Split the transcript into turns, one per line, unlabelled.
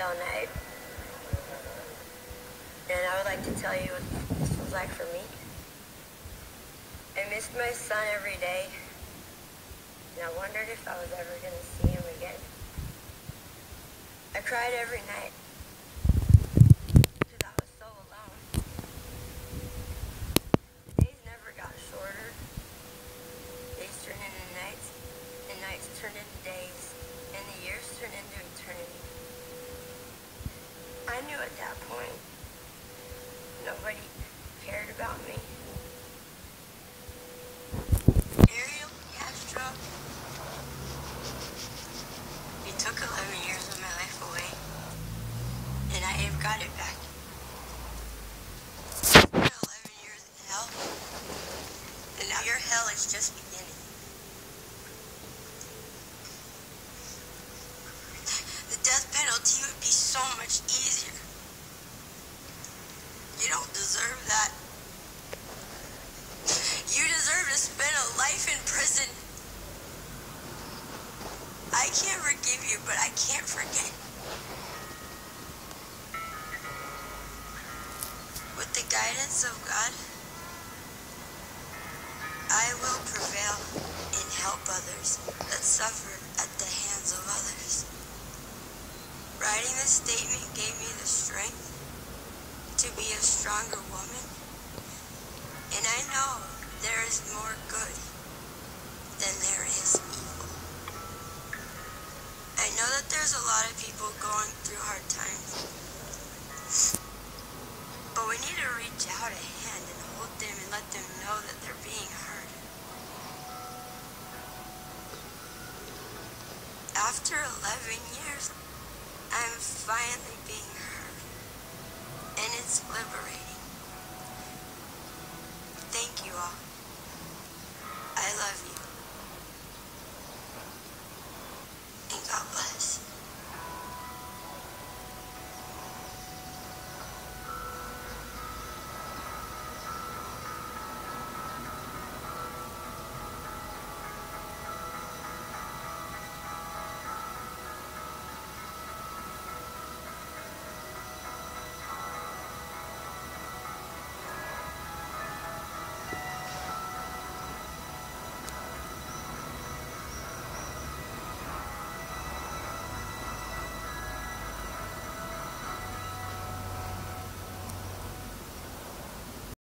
all night. And I would like to tell you what this was like for me. I missed my son every day. And I wondered if I was ever going to see him again. I cried every night. I knew at that point nobody cared about me. Ariel Castro. You took 11 years of my life away, and I have got it back. 11 years in hell, and now your hell is just beginning. The death penalty would be so much easier. You don't deserve that. You deserve to spend a life in prison. I can't forgive you, but I can't forget. With the guidance of God, I will prevail and help others that suffer at the hands of others. Writing this statement gave me the strength to be a stronger woman. And I know there is more good than there is evil. I know that there's a lot of people going through hard times. But we need to reach out a hand and hold them and let them know that they're being heard. After 11 years, I'm finally being heard. And it's liberating. Thank you all. I love you.